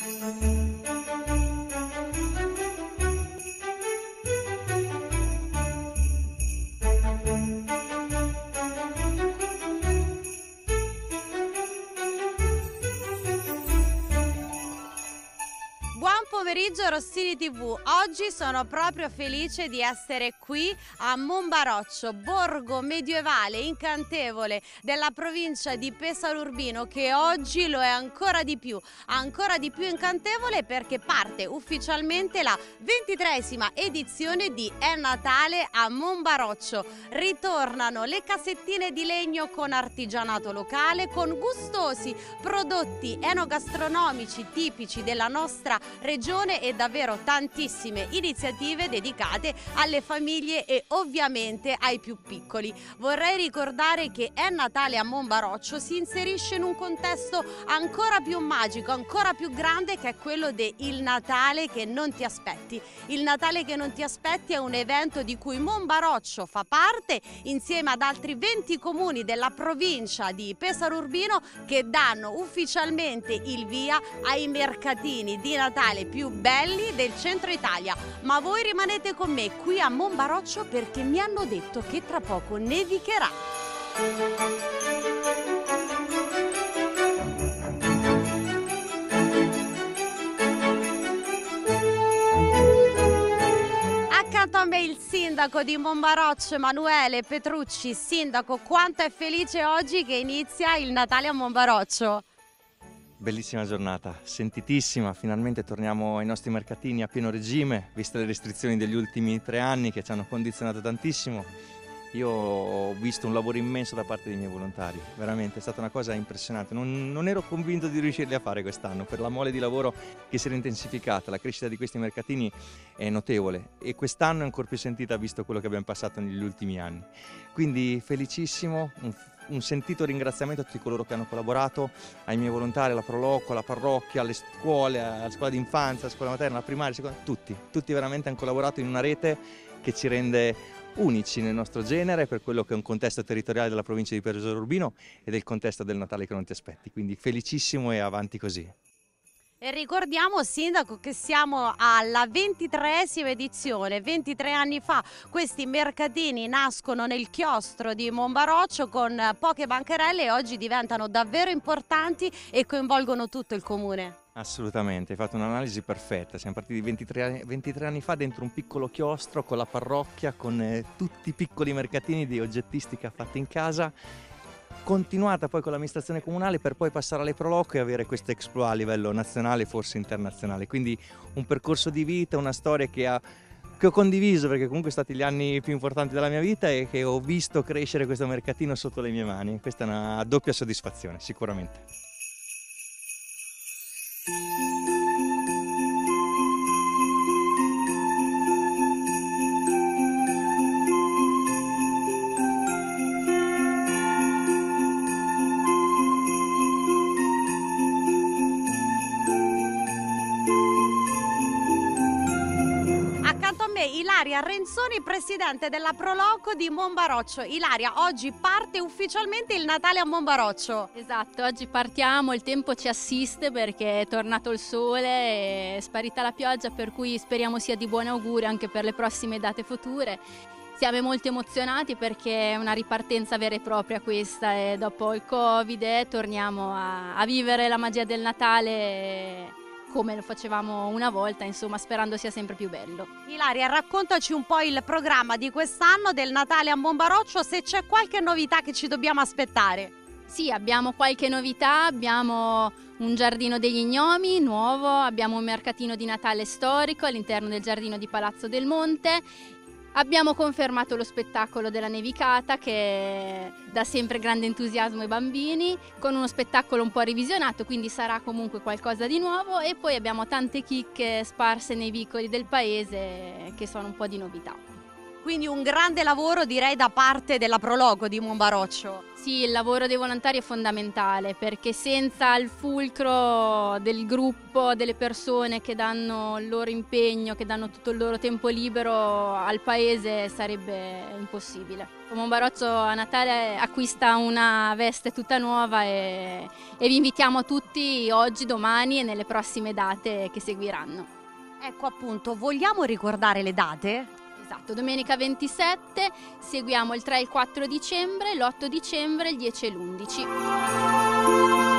Música Rossini TV. Oggi sono proprio felice di essere qui a Monbaroccio, borgo medievale incantevole della provincia di Pesaro Urbino che oggi lo è ancora di più, ancora di più incantevole perché parte ufficialmente la ventitresima edizione di È Natale a Monbaroccio. Ritornano le cassettine di legno con artigianato locale, con gustosi prodotti enogastronomici tipici della nostra regione Comune e davvero tantissime iniziative dedicate alle famiglie e ovviamente ai più piccoli. Vorrei ricordare che È Natale a Monbaroccio si inserisce in un contesto ancora più magico, ancora più grande che è quello del Natale che non ti aspetti. Il Natale che non ti aspetti è un evento di cui Monbaroccio fa parte insieme ad altri 20 comuni della provincia di Pesaro Urbino che danno ufficialmente il via ai mercatini di Natale più belli del centro Italia. Ma voi rimanete con me qui a Monbaroccio perché mi hanno detto che tra poco nevicherà. A me il sindaco di Monbaroccio, Emanuele Petrucci. Sindaco, quanto è felice oggi che inizia il Natale a Monbaroccio? Bellissima giornata, sentitissima, finalmente torniamo ai nostri mercatini a pieno regime, viste le restrizioni degli ultimi tre anni che ci hanno condizionato tantissimo. Io ho visto un lavoro immenso da parte dei miei volontari, veramente è stata una cosa impressionante. Non, non ero convinto di riuscirli a fare quest'anno per la mole di lavoro che si era intensificata. La crescita di questi mercatini è notevole e quest'anno è ancora più sentita visto quello che abbiamo passato negli ultimi anni. Quindi felicissimo, un un sentito ringraziamento a tutti coloro che hanno collaborato, ai miei volontari, alla Proloco, alla parrocchia, alle scuole, alla scuola d'infanzia, alla scuola materna, alla primaria, seconda, tutti, tutti veramente hanno collaborato in una rete che ci rende unici nel nostro genere per quello che è un contesto territoriale della provincia di Pesaro Urbino e del contesto del Natale che non ti aspetti, quindi felicissimo e avanti così. E ricordiamo, Sindaco, che siamo alla ventitreesima edizione. 23 anni fa questi mercatini nascono nel chiostro di Monbaroccio con poche bancherelle e oggi diventano davvero importanti e coinvolgono tutto il comune. Assolutamente, hai fatto un'analisi perfetta. Siamo partiti 23, 23, anni fa dentro un piccolo chiostro con la parrocchia, con eh, tutti i piccoli mercatini di oggettistica fatti in casa continuata poi con l'amministrazione comunale per poi passare alle Proloco e avere questo exploit a livello nazionale, forse internazionale. Quindi un percorso di vita, una storia che, ha, che ho condiviso perché comunque sono stati gli anni più importanti della mia vita e che ho visto crescere questo mercatino sotto le mie mani. Questa è una doppia soddisfazione, sicuramente. Presidente della Proloco di Monbaroccio. Ilaria, oggi parte ufficialmente il Natale a Monbaroccio. Esatto, oggi partiamo, il tempo ci assiste perché è tornato il sole, è sparita la pioggia, per cui speriamo sia di buon augurio anche per le prossime date future. Siamo molto emozionati perché è una ripartenza vera e propria questa e dopo il Covid torniamo a, a vivere la magia del Natale come lo facevamo una volta, insomma, sperando sia sempre più bello. Ilaria, raccontaci un po' il programma di quest'anno del Natale a Monbaroccio, se c'è qualche novità che ci dobbiamo aspettare. Sì, abbiamo qualche novità, abbiamo un giardino degli gnomi nuovo, abbiamo un mercatino di Natale storico all'interno del giardino di Palazzo del Monte Abbiamo confermato lo spettacolo della nevicata che dà sempre grande entusiasmo ai bambini, con uno spettacolo un po' revisionato, quindi sarà comunque qualcosa di nuovo e poi abbiamo tante chicche sparse nei vicoli del paese che sono un po' di novità. Quindi un grande lavoro direi da parte della Prologo di Monbaroccio. Sì, il lavoro dei volontari è fondamentale perché senza il fulcro del gruppo, delle persone che danno il loro impegno, che danno tutto il loro tempo libero al paese sarebbe impossibile. Monbaroccio a Natale acquista una veste tutta nuova e, e vi invitiamo tutti oggi, domani e nelle prossime date che seguiranno. Ecco appunto, vogliamo ricordare le date? Esatto, domenica 27, seguiamo il 3 e il 4 dicembre, l'8 dicembre, il 10 e l'11.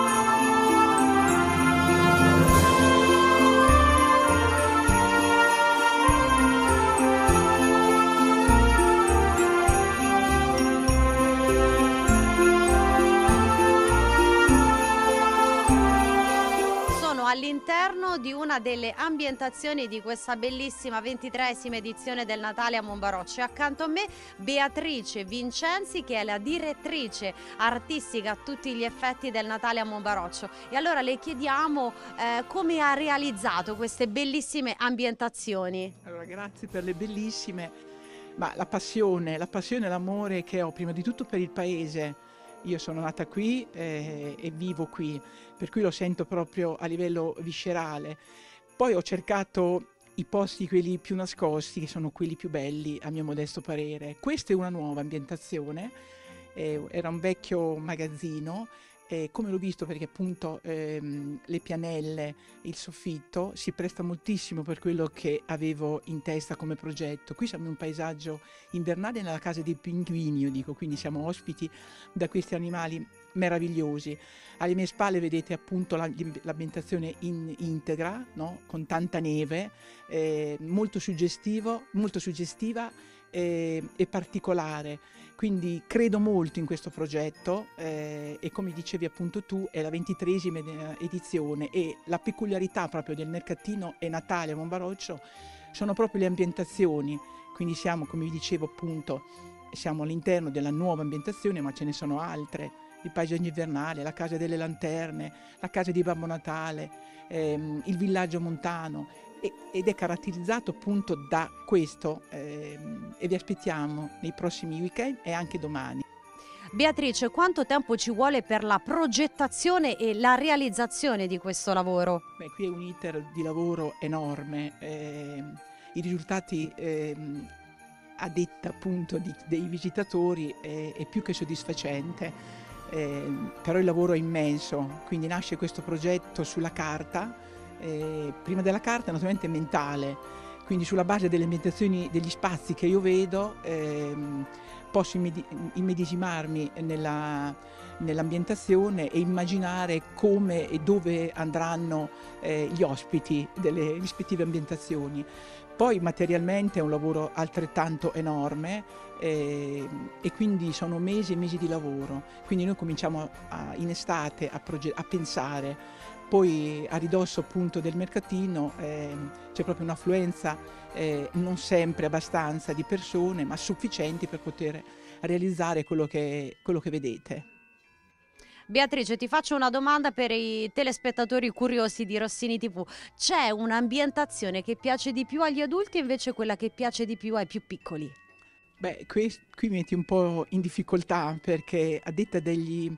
All'interno di una delle ambientazioni di questa bellissima ventitresima edizione del Natale a Monbaroccio. Accanto a me Beatrice Vincenzi che è la direttrice artistica a tutti gli effetti del Natale a Monbaroccio. E allora le chiediamo eh, come ha realizzato queste bellissime ambientazioni. Allora, grazie per le bellissime, ma la passione, la passione e l'amore che ho prima di tutto per il paese io sono nata qui eh, e vivo qui, per cui lo sento proprio a livello viscerale. Poi ho cercato i posti quelli più nascosti, che sono quelli più belli a mio modesto parere. Questa è una nuova ambientazione, eh, era un vecchio magazzino eh, come l'ho visto perché appunto ehm, le pianelle, il soffitto si presta moltissimo per quello che avevo in testa come progetto. Qui siamo in un paesaggio invernale nella casa dei pinguini, io dico, quindi siamo ospiti da questi animali meravigliosi. Alle mie spalle vedete appunto l'ambientazione in integra, no? con tanta neve, eh, molto, molto suggestiva eh, e particolare. Quindi credo molto in questo progetto eh, e come dicevi appunto tu è la ventitresima edizione e la peculiarità proprio del mercatino e Natale a Monbaroccio sono proprio le ambientazioni, quindi siamo come vi dicevo appunto siamo all'interno della nuova ambientazione ma ce ne sono altre, il paesaggio invernale, la casa delle lanterne, la casa di Babbo Natale, ehm, il villaggio montano ed è caratterizzato appunto da questo ehm, e vi aspettiamo nei prossimi weekend e anche domani. Beatrice, quanto tempo ci vuole per la progettazione e la realizzazione di questo lavoro? Beh, qui è un iter di lavoro enorme, eh, i risultati eh, a detta appunto di, dei visitatori è, è, più che soddisfacente, eh, però il lavoro è immenso, quindi nasce questo progetto sulla carta, eh, prima della carta naturalmente mentale, quindi sulla base delle ambientazioni degli spazi che io vedo ehm, posso immedesimarmi nella, nell'ambientazione e immaginare come e dove andranno eh, gli ospiti delle rispettive ambientazioni. Poi materialmente è un lavoro altrettanto enorme eh, e quindi sono mesi e mesi di lavoro. Quindi noi cominciamo a, in estate a, a pensare poi a ridosso appunto del mercatino eh, c'è proprio un'affluenza eh, non sempre abbastanza di persone, ma sufficienti per poter realizzare quello che, quello che vedete. Beatrice, ti faccio una domanda per i telespettatori curiosi di Rossini TV. C'è un'ambientazione che piace di più agli adulti e invece quella che piace di più ai più piccoli? Beh, qui, qui metti un po' in difficoltà perché a detta degli,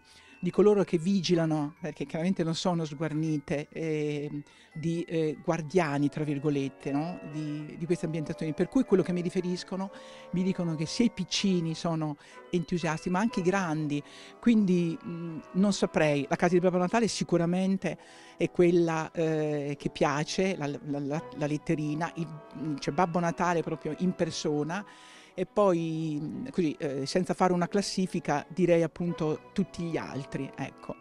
di coloro che vigilano, perché chiaramente non sono sguarnite, eh, di eh, guardiani, tra virgolette, no? di, di, queste ambientazioni. Per cui quello che mi riferiscono mi dicono che sia i piccini sono entusiasti, ma anche i grandi. Quindi mh, non saprei, la casa di Babbo Natale sicuramente è quella eh, che piace, la, la, la, la letterina, il, cioè Babbo Natale proprio in persona e poi così eh, senza fare una classifica direi appunto tutti gli altri. Ecco.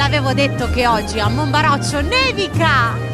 Avevo detto che oggi a Monbaroccio nevica!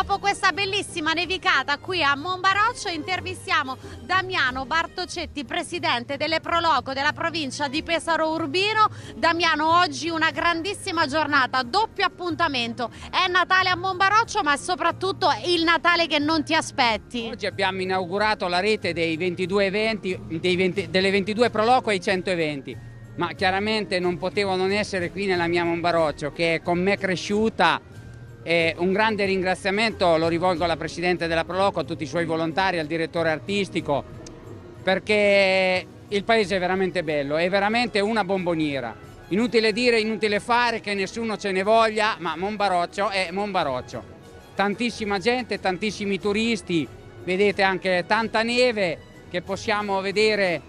Dopo questa bellissima nevicata qui a Monbaroccio intervistiamo Damiano Bartocetti, presidente delle Proloco della provincia di Pesaro Urbino. Damiano, oggi una grandissima giornata, doppio appuntamento. È Natale a Monbaroccio, ma soprattutto il Natale che non ti aspetti. Oggi abbiamo inaugurato la rete dei 22 eventi, dei 20, delle 22 Proloco ai 100 eventi. Ma chiaramente non potevo non essere qui nella mia Monbaroccio, che è con me cresciuta e un grande ringraziamento lo rivolgo alla Presidente della Proloco, a tutti i suoi volontari, al direttore artistico, perché il paese è veramente bello, è veramente una bomboniera. Inutile dire, inutile fare, che nessuno ce ne voglia, ma Monbaroccio è Monbaroccio. Tantissima gente, tantissimi turisti, vedete anche tanta neve che possiamo vedere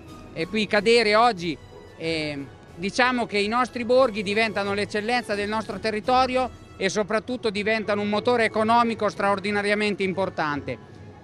qui cadere oggi. Eh, diciamo che i nostri borghi diventano l'eccellenza del nostro territorio e soprattutto diventano un motore economico straordinariamente importante.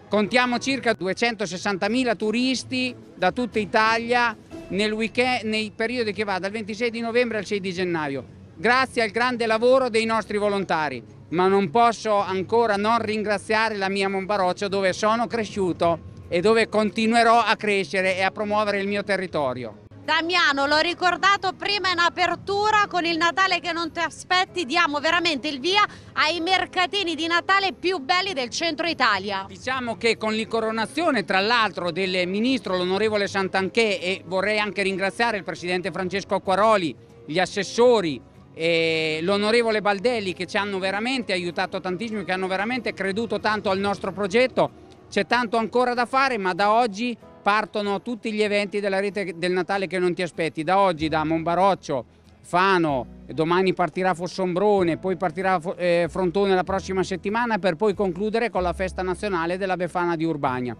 Contiamo circa 260.000 turisti da tutta Italia nel weekend, nei periodi che va dal 26 di novembre al 6 di gennaio, grazie al grande lavoro dei nostri volontari. Ma non posso ancora non ringraziare la mia Monbaroccio dove sono cresciuto e dove continuerò a crescere e a promuovere il mio territorio. Damiano, l'ho ricordato prima in apertura, con il Natale che non ti aspetti diamo veramente il via ai mercatini di Natale più belli del centro Italia. Diciamo che con l'incoronazione tra l'altro del ministro l'onorevole Santanché e vorrei anche ringraziare il presidente Francesco Acquaroli, gli assessori, l'onorevole Baldelli che ci hanno veramente aiutato tantissimo, che hanno veramente creduto tanto al nostro progetto, c'è tanto ancora da fare ma da oggi partono tutti gli eventi della rete del Natale che non ti aspetti, da oggi da Monbaroccio, Fano, domani partirà Fossombrone, poi partirà eh, Frontone la prossima settimana per poi concludere con la festa nazionale della Befana di Urbania.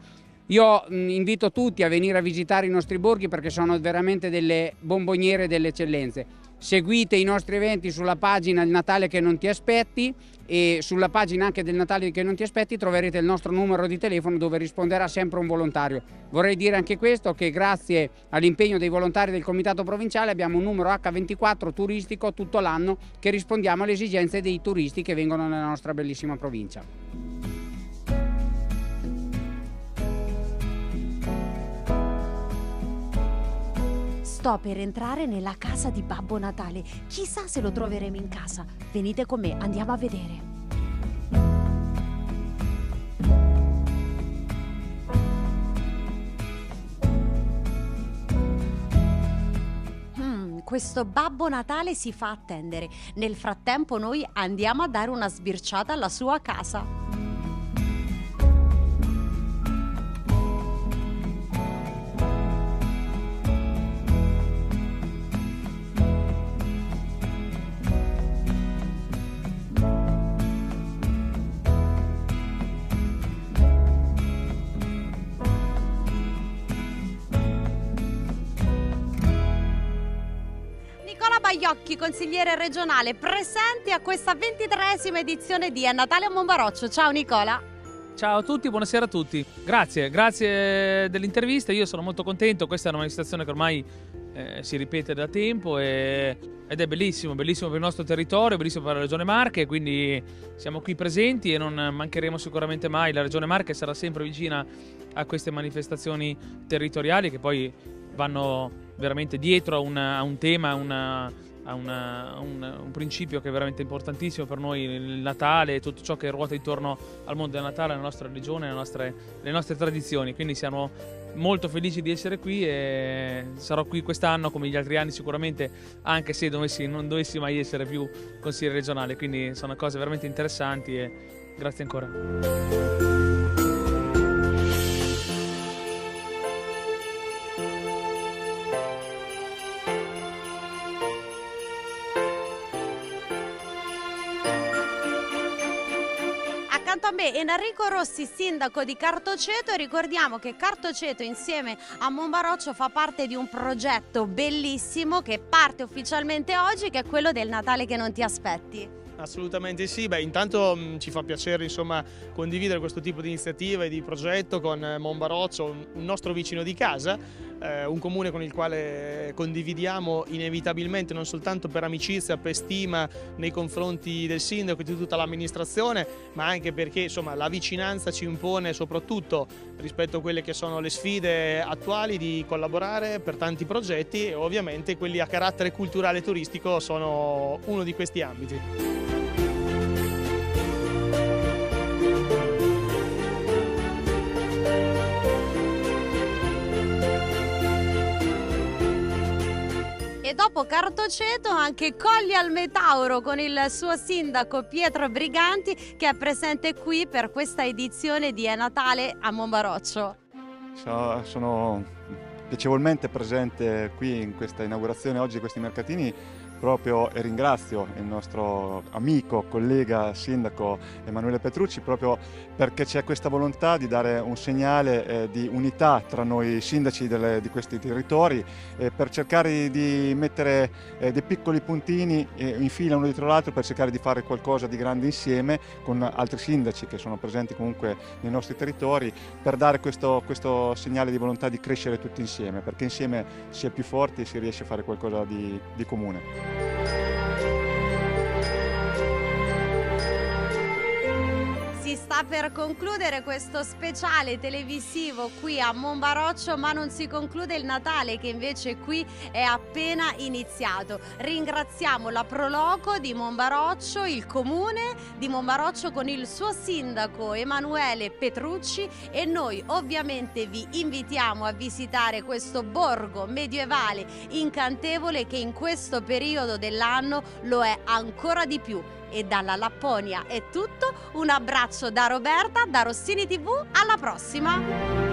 Io invito tutti a venire a visitare i nostri borghi perché sono veramente delle bomboniere delle eccellenze. Seguite i nostri eventi sulla pagina Il Natale che non ti aspetti e sulla pagina anche del Natale che non ti aspetti troverete il nostro numero di telefono dove risponderà sempre un volontario. Vorrei dire anche questo che grazie all'impegno dei volontari del Comitato Provinciale abbiamo un numero H24 turistico tutto l'anno che rispondiamo alle esigenze dei turisti che vengono nella nostra bellissima provincia. Sto per entrare nella casa di Babbo Natale. Chissà se lo troveremo in casa. Venite con me, andiamo a vedere. Mm, questo Babbo Natale si fa attendere. Nel frattempo noi andiamo a dare una sbirciata alla sua casa. Baiocchi, consigliere regionale, presenti a questa ventitresima edizione di A Natale a Monbaroccio. Ciao Nicola. Ciao a tutti, buonasera a tutti. Grazie, grazie dell'intervista. Io sono molto contento. Questa è una manifestazione che ormai eh, si ripete da tempo e, ed è bellissimo, bellissimo per il nostro territorio, bellissimo per la Regione Marche. Quindi siamo qui presenti e non mancheremo sicuramente mai. La Regione Marche sarà sempre vicina a queste manifestazioni territoriali che poi vanno veramente dietro a, una, a un tema, una, a una, un, un, principio che è veramente importantissimo per noi, il Natale e tutto ciò che ruota intorno al mondo del Natale, alla nostra religione, alle nostre, le nostre tradizioni. Quindi siamo molto felici di essere qui e sarò qui quest'anno come gli altri anni sicuramente, anche se dovessi, non dovessi mai essere più consigliere regionale. Quindi sono cose veramente interessanti e grazie ancora. Me Enrico Rossi, sindaco di Cartoceto e ricordiamo che Cartoceto insieme a Monbaroccio fa parte di un progetto bellissimo che parte ufficialmente oggi che è quello del Natale che non ti aspetti. Assolutamente sì, beh intanto mh, ci fa piacere insomma, condividere questo tipo di iniziativa e di progetto con eh, Monbaroccio, un nostro vicino di casa, eh, un comune con il quale condividiamo inevitabilmente non soltanto per amicizia, per stima nei confronti del sindaco e di tutta l'amministrazione, ma anche perché insomma, la vicinanza ci impone soprattutto rispetto a quelle che sono le sfide attuali di collaborare per tanti progetti e ovviamente quelli a carattere culturale e turistico sono uno di questi ambiti. Dopo Cartoceto anche Colli al Metauro con il suo sindaco Pietro Briganti che è presente qui per questa edizione di È Natale a Monbaroccio. Sono piacevolmente presente qui in questa inaugurazione oggi di questi mercatini proprio e ringrazio il nostro amico, collega, sindaco Emanuele Petrucci proprio perché c'è questa volontà di dare un segnale eh, di unità tra noi sindaci delle, di questi territori eh, per cercare di mettere eh, dei piccoli puntini eh, in fila uno dietro l'altro per cercare di fare qualcosa di grande insieme con altri sindaci che sono presenti comunque nei nostri territori per dare questo, questo segnale di volontà di crescere tutti insieme perché insieme si è più forti e si riesce a fare qualcosa di, di comune. Thank you. Si sta per concludere questo speciale televisivo qui a Monbaroccio, ma non si conclude il Natale che invece qui è appena iniziato. Ringraziamo la Proloco di Monbaroccio, il comune di Monbaroccio con il suo sindaco Emanuele Petrucci e noi ovviamente vi invitiamo a visitare questo borgo medievale incantevole che in questo periodo dell'anno lo è ancora di più e dalla Lapponia è tutto. Un abbraccio da Roberta, da Rossini TV, alla prossima!